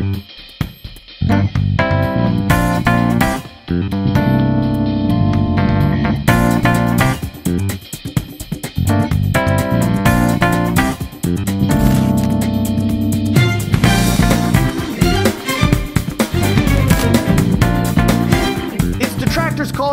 thank you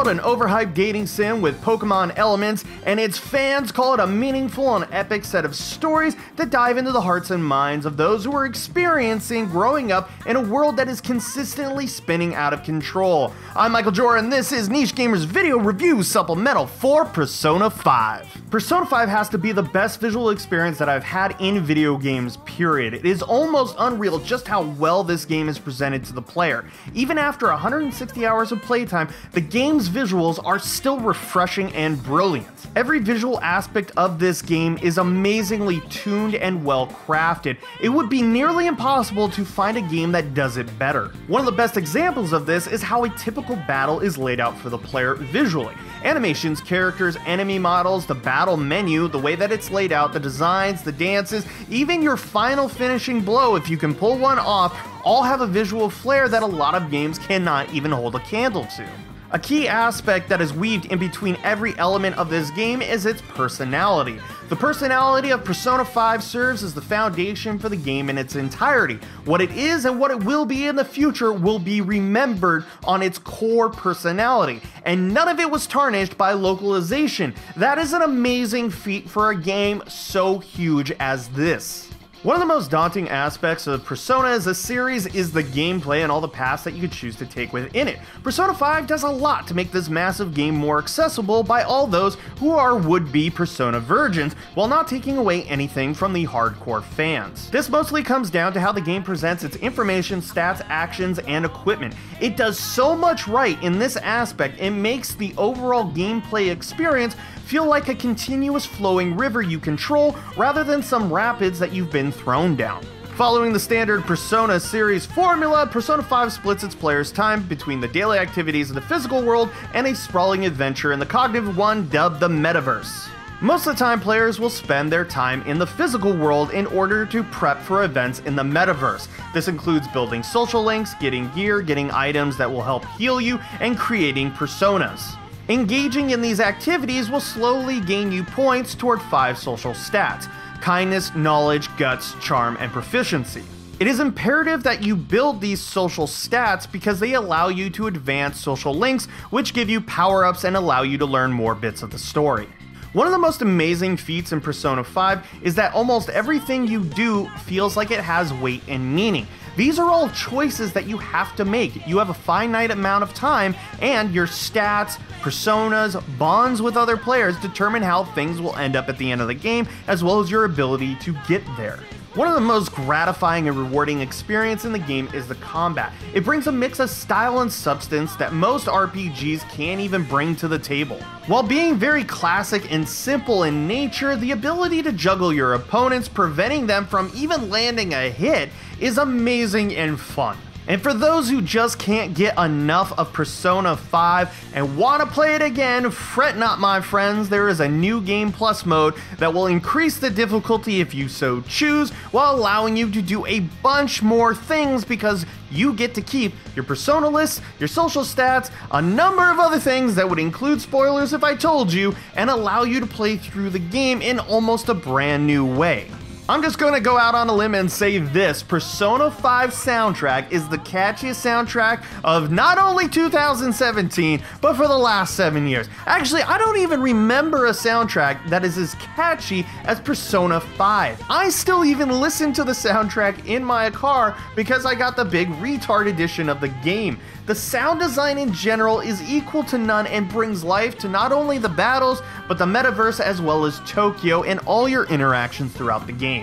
an overhyped dating sim with Pokemon elements, and its fans call it a meaningful and epic set of stories that dive into the hearts and minds of those who are experiencing growing up in a world that is consistently spinning out of control. I'm Michael Jor, and this is Niche Gamers Video Review Supplemental for Persona 5. Persona 5 has to be the best visual experience that I've had in video games, period. It is almost unreal just how well this game is presented to the player. Even after 160 hours of playtime, the game visuals are still refreshing and brilliant. Every visual aspect of this game is amazingly tuned and well crafted. It would be nearly impossible to find a game that does it better. One of the best examples of this is how a typical battle is laid out for the player visually. Animations, characters, enemy models, the battle menu, the way that it's laid out, the designs, the dances, even your final finishing blow, if you can pull one off, all have a visual flair that a lot of games cannot even hold a candle to. A key aspect that is weaved in between every element of this game is its personality. The personality of Persona 5 serves as the foundation for the game in its entirety. What it is and what it will be in the future will be remembered on its core personality, and none of it was tarnished by localization. That is an amazing feat for a game so huge as this. One of the most daunting aspects of Persona as a series is the gameplay and all the paths that you could choose to take within it. Persona 5 does a lot to make this massive game more accessible by all those who are would-be Persona virgins, while not taking away anything from the hardcore fans. This mostly comes down to how the game presents its information, stats, actions, and equipment. It does so much right in this aspect, it makes the overall gameplay experience feel like a continuous flowing river you control rather than some rapids that you've been thrown down. Following the standard Persona series formula, Persona 5 splits its players' time between the daily activities of the physical world and a sprawling adventure in the cognitive one dubbed the Metaverse. Most of the time, players will spend their time in the physical world in order to prep for events in the metaverse. This includes building social links, getting gear, getting items that will help heal you, and creating personas. Engaging in these activities will slowly gain you points toward five social stats kindness, knowledge, guts, charm, and proficiency. It is imperative that you build these social stats because they allow you to advance social links, which give you power ups and allow you to learn more bits of the story. One of the most amazing feats in Persona 5 is that almost everything you do feels like it has weight and meaning. These are all choices that you have to make. You have a finite amount of time, and your stats, personas, bonds with other players determine how things will end up at the end of the game, as well as your ability to get there. One of the most gratifying and rewarding experience in the game is the combat. It brings a mix of style and substance that most RPGs can't even bring to the table. While being very classic and simple in nature, the ability to juggle your opponents, preventing them from even landing a hit, is amazing and fun. And for those who just can't get enough of Persona 5 and want to play it again, fret not, my friends. There is a new Game Plus mode that will increase the difficulty if you so choose, while allowing you to do a bunch more things because you get to keep your persona lists, your social stats, a number of other things that would include spoilers if I told you, and allow you to play through the game in almost a brand new way. I'm just gonna go out on a limb and say this Persona 5 soundtrack is the catchiest soundtrack of not only 2017, but for the last seven years. Actually, I don't even remember a soundtrack that is as catchy as Persona 5. I still even listen to the soundtrack in my car because I got the big retard edition of the game. The sound design in general is equal to none and brings life to not only the battles, but the metaverse as well as Tokyo and all your interactions throughout the game.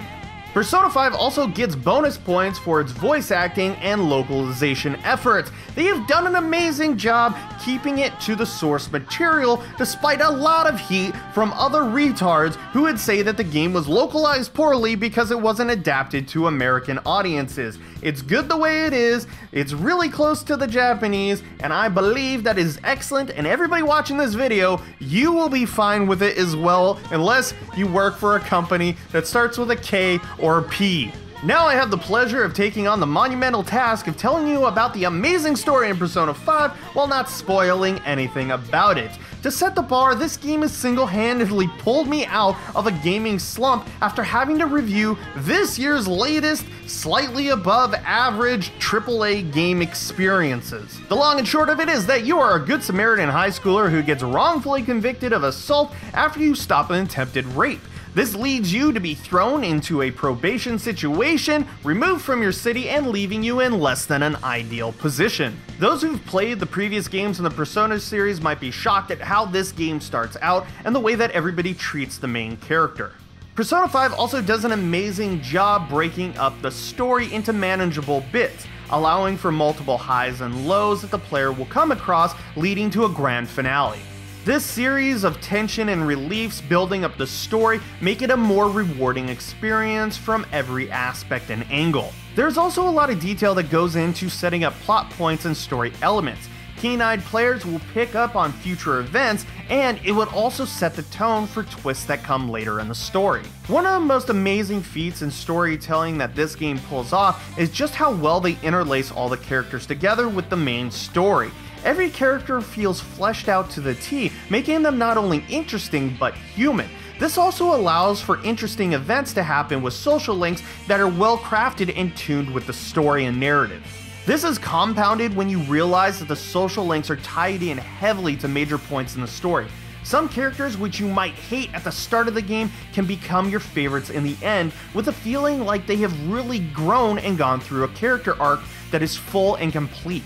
Persona 5 also gets bonus points for its voice acting and localization efforts. They have done an amazing job keeping it to the source material despite a lot of heat from other retards who would say that the game was localized poorly because it wasn't adapted to American audiences. It's good the way it is, it's really close to the Japanese, and I believe that is excellent, and everybody watching this video, you will be fine with it as well, unless you work for a company that starts with a K or a P. Now I have the pleasure of taking on the monumental task of telling you about the amazing story in Persona 5 while not spoiling anything about it. To set the bar, this game has single-handedly pulled me out of a gaming slump after having to review this year's latest, slightly above average AAA game experiences. The long and short of it is that you are a good Samaritan high schooler who gets wrongfully convicted of assault after you stop an attempted rape. This leads you to be thrown into a probation situation, removed from your city, and leaving you in less than an ideal position. Those who've played the previous games in the Persona series might be shocked at how this game starts out and the way that everybody treats the main character. Persona 5 also does an amazing job breaking up the story into manageable bits, allowing for multiple highs and lows that the player will come across, leading to a grand finale. This series of tension and reliefs building up the story make it a more rewarding experience from every aspect and angle. There's also a lot of detail that goes into setting up plot points and story elements. Keen-eyed players will pick up on future events, and it would also set the tone for twists that come later in the story. One of the most amazing feats in storytelling that this game pulls off is just how well they interlace all the characters together with the main story. Every character feels fleshed out to the T, making them not only interesting but human. This also allows for interesting events to happen with social links that are well crafted and tuned with the story and narrative. This is compounded when you realize that the social links are tied in heavily to major points in the story. Some characters which you might hate at the start of the game can become your favorites in the end, with a feeling like they have really grown and gone through a character arc that is full and complete.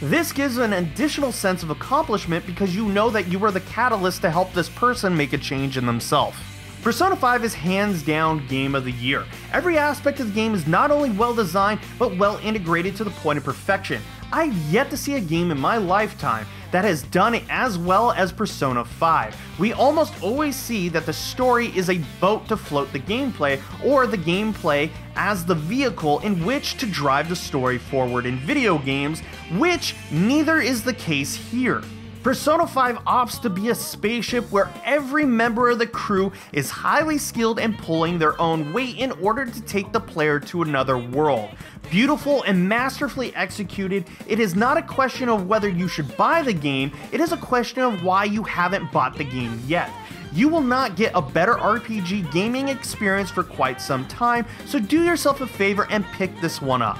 This gives an additional sense of accomplishment because you know that you were the catalyst to help this person make a change in themselves. Persona 5 is hands down game of the year. Every aspect of the game is not only well designed, but well integrated to the point of perfection. I've yet to see a game in my lifetime that has done it as well as Persona 5. We almost always see that the story is a boat to float the gameplay, or the gameplay as the vehicle in which to drive the story forward in video games, which neither is the case here. Persona 5 opts to be a spaceship where every member of the crew is highly skilled and pulling their own weight in order to take the player to another world. Beautiful and masterfully executed, it is not a question of whether you should buy the game, it is a question of why you haven't bought the game yet. You will not get a better RPG gaming experience for quite some time, so do yourself a favor and pick this one up.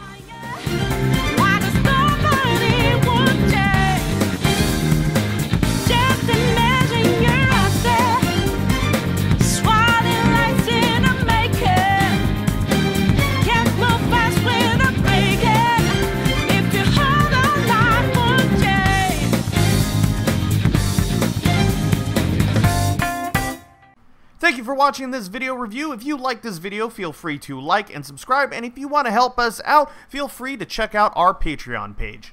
Watching this video review. If you like this video, feel free to like and subscribe. And if you want to help us out, feel free to check out our Patreon page.